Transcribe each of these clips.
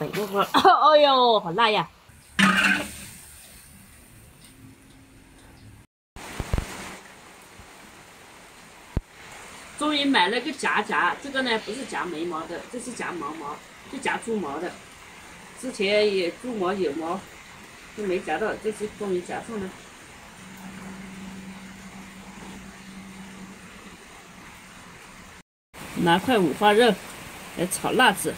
等一会儿，哎呦，好辣呀！终于买了个夹夹，这个呢不是夹眉毛的，这是夹毛毛，就夹猪毛的。之前也猪毛有毛，都没夹到，这次终于夹上了。拿块五花肉来炒辣子，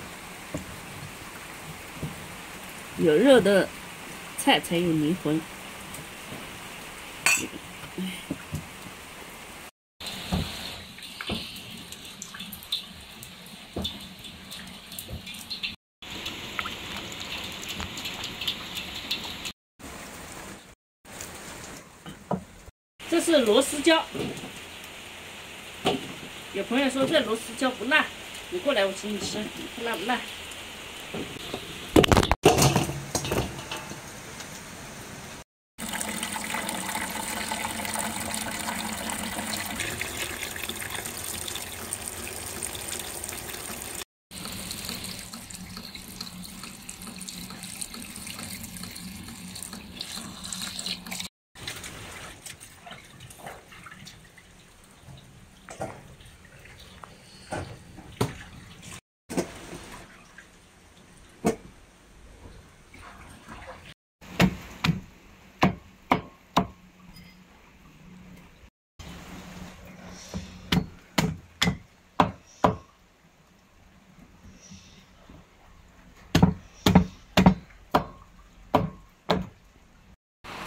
有肉的菜才有灵魂。这是螺丝椒。有朋友说这螺丝椒不辣，你过来我请你吃，辣不辣？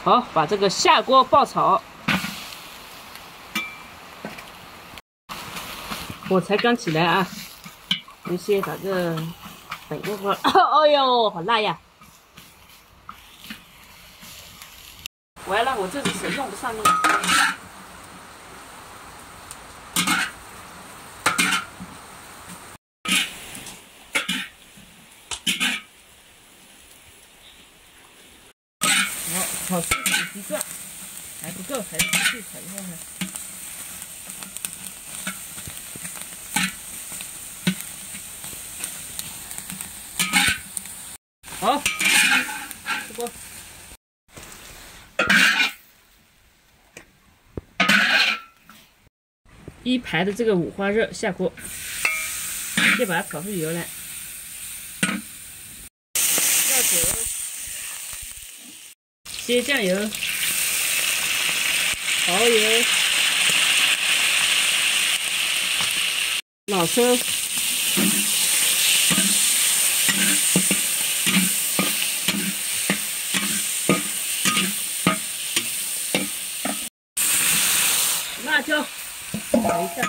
好，把这个下锅爆炒，我才刚起来啊！我先把这等一会儿，哎呦，好辣呀！完了，我这只手用不上了。好，四十几转，还不够，还是继续炒一下呢。好，出锅。一排的这个五花肉下锅，先把它炒出油来。些酱油、蚝油、老抽、辣椒，炒一下。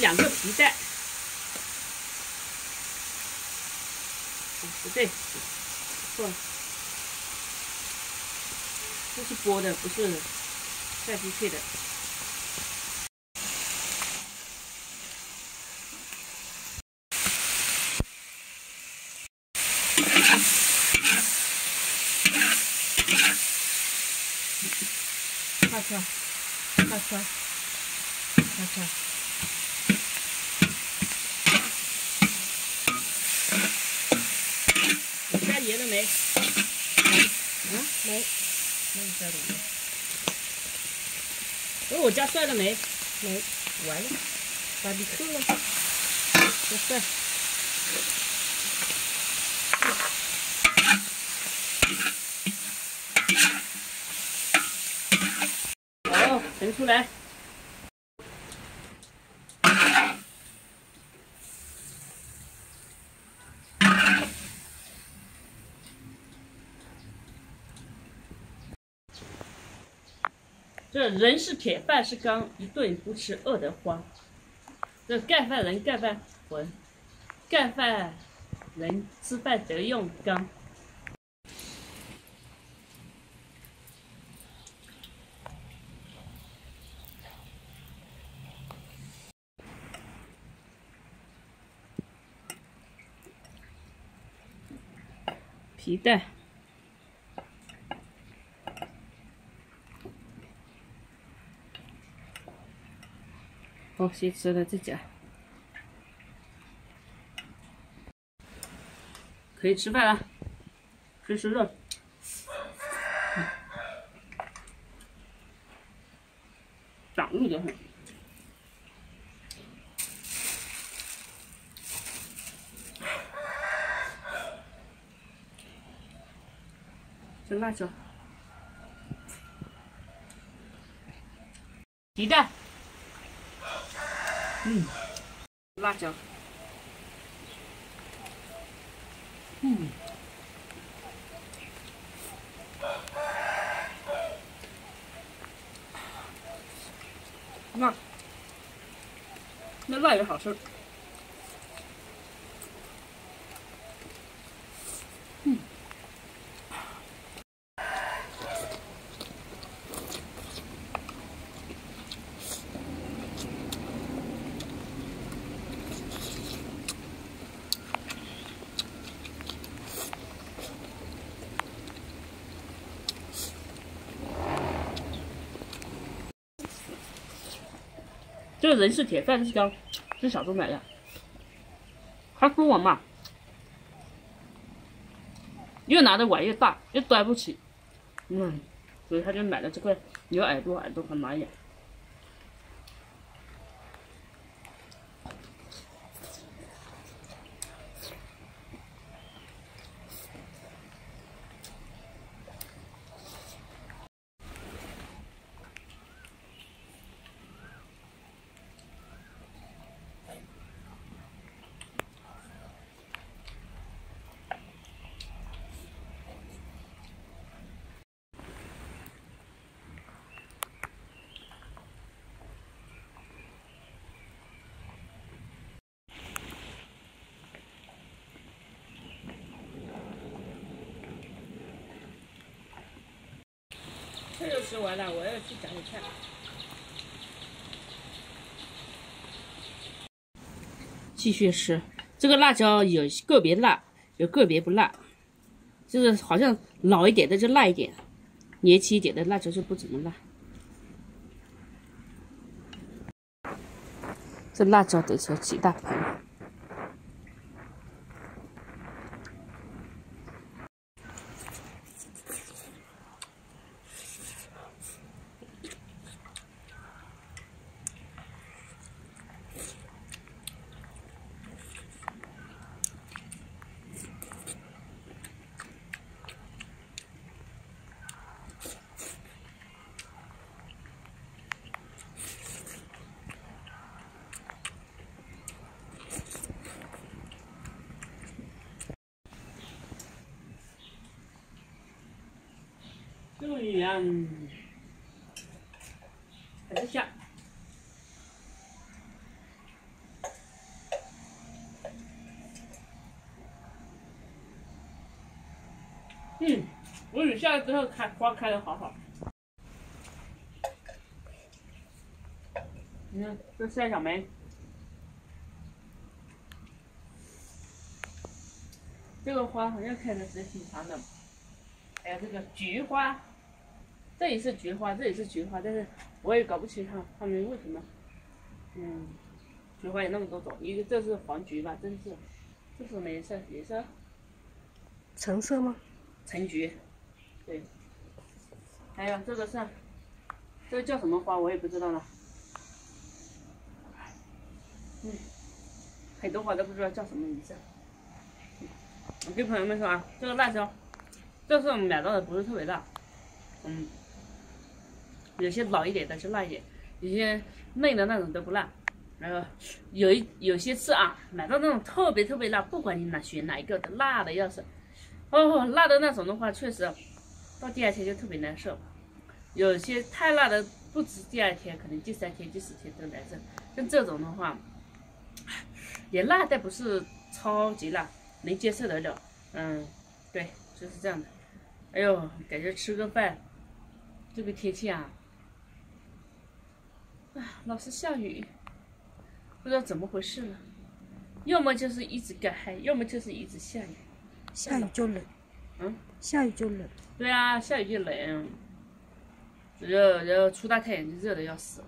两个皮带，不对，错了，这是剥的，不是下进去的。快快，快快，快快。盐了没？啊，没，那你加点盐。哎，我加蒜了没？没，完了，把你扣了，加蒜。好，盛出来。这人是铁，饭是钢，一顿不吃饿得慌。这干饭人，干饭魂，干饭人吃饭得用钢。皮带。好，先吃了再讲。可以吃饭了，吃吃肉。长肉的很。这辣椒，鸡蛋，嗯，辣椒，嗯，那那辣也好吃。这个人是铁，饭是钢，是小猪买的。他说我嘛，越拿的碗越大，越端不起，嗯，所以他就买了这个牛耳朵、耳朵和马眼。这就吃完了，我要去夹点菜。继续吃，这个辣椒有个别辣，有个别不辣，就是好像老一点的就辣一点，年轻一点的辣椒就不怎么辣。这辣椒得吃几大盆。这样，很香。嗯，我雨下了之后开花开的好好。你看，这赛小梅，这个花好像开的时间挺长的。还有这个菊花。这也是菊花，这也是菊花，但是我也搞不清它它们为什么，嗯，菊花有那么多种，一个这是黄菊吧，这是，这是什么颜色？颜色？橙色吗？橙菊，对。还有这个是，这个叫什么花？我也不知道了。嗯，很多花都不知道叫什么名字。我跟朋友们说啊，这个辣椒，这是我们买到的，不是特别大，嗯。有些老一点的就辣一点，有些嫩的那种都不辣。然后有一有些次啊，买到那种特别特别辣，不管你哪选哪一个的辣的要死，哦，辣的那种的话，确实到第二天就特别难受。有些太辣的，不止第二天，可能第三天、第四天都难受。像这种的话，也辣，但不是超级辣，能接受得了。嗯，对，就是这样的。哎呦，感觉吃个饭，这个天气啊。啊，老是下雨，不知道怎么回事了。要么就是一直干旱，要么就是一直下雨。下雨就冷。嗯。下雨就冷。对啊，下雨就冷。然后，然后出大太阳就热的要死。